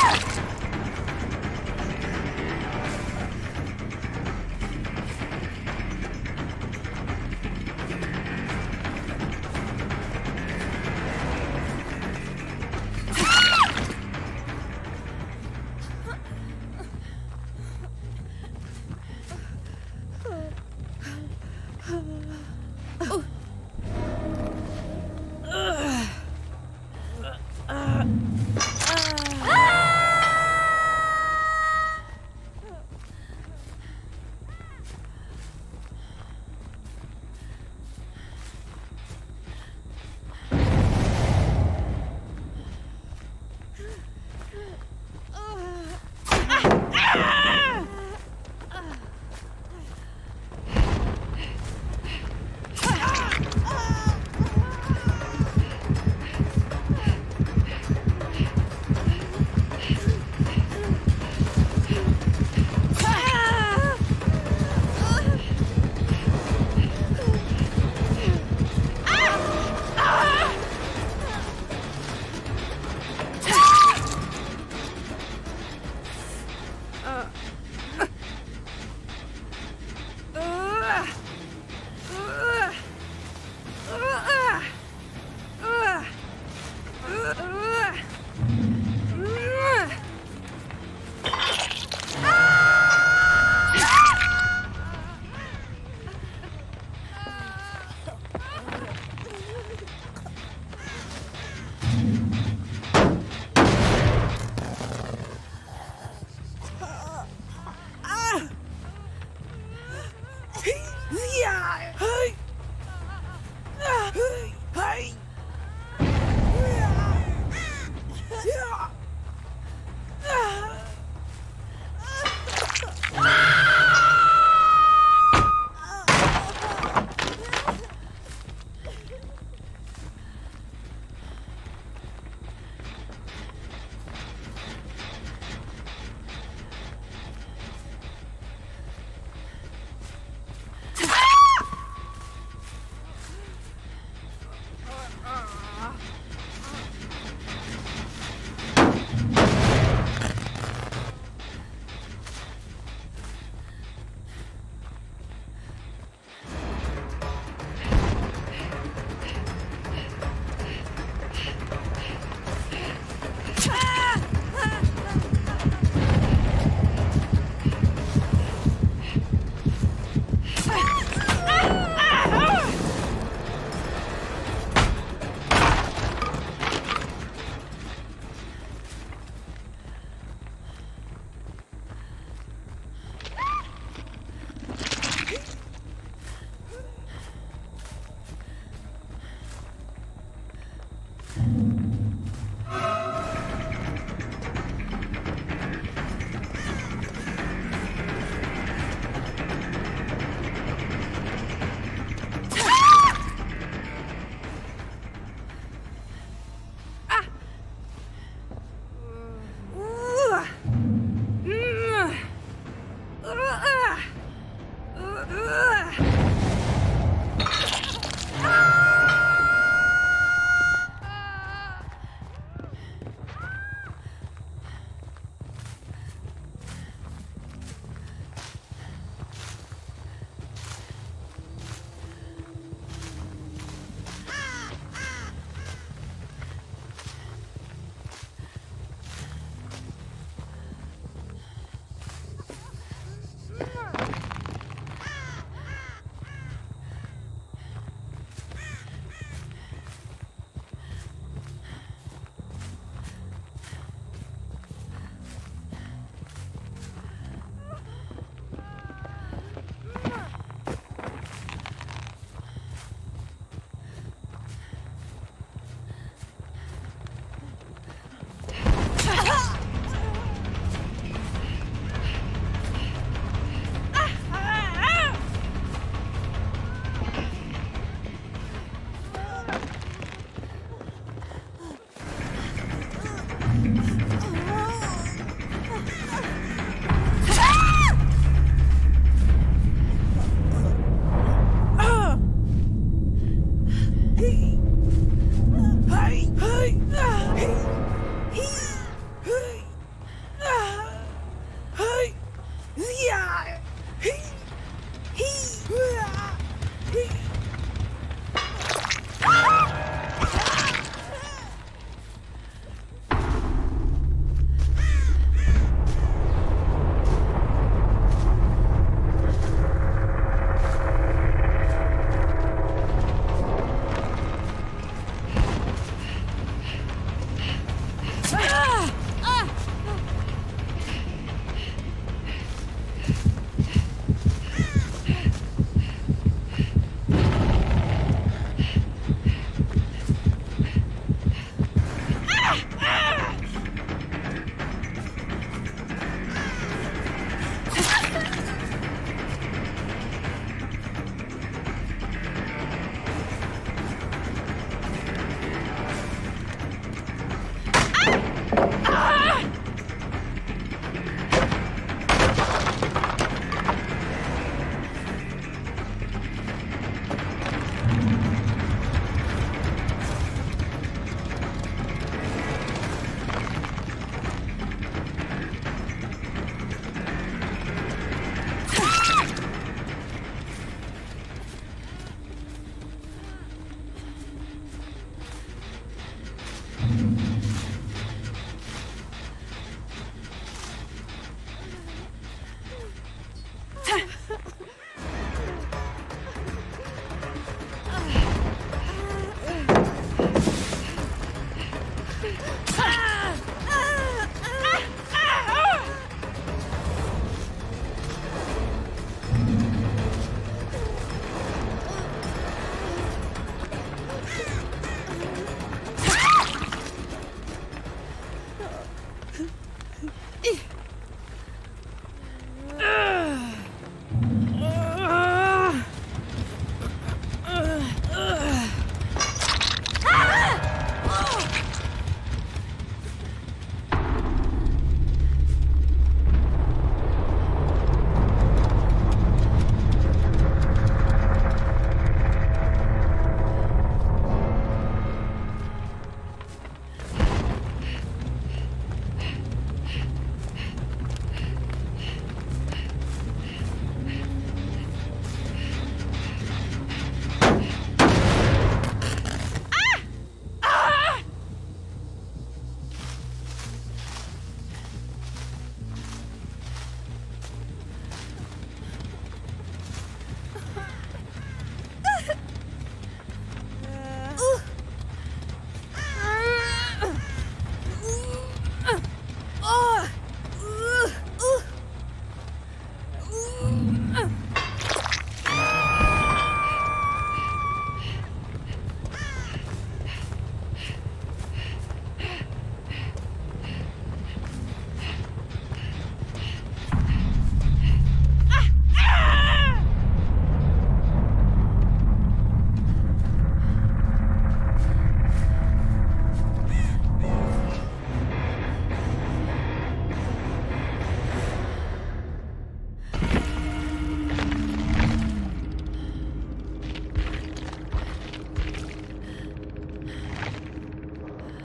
Fire!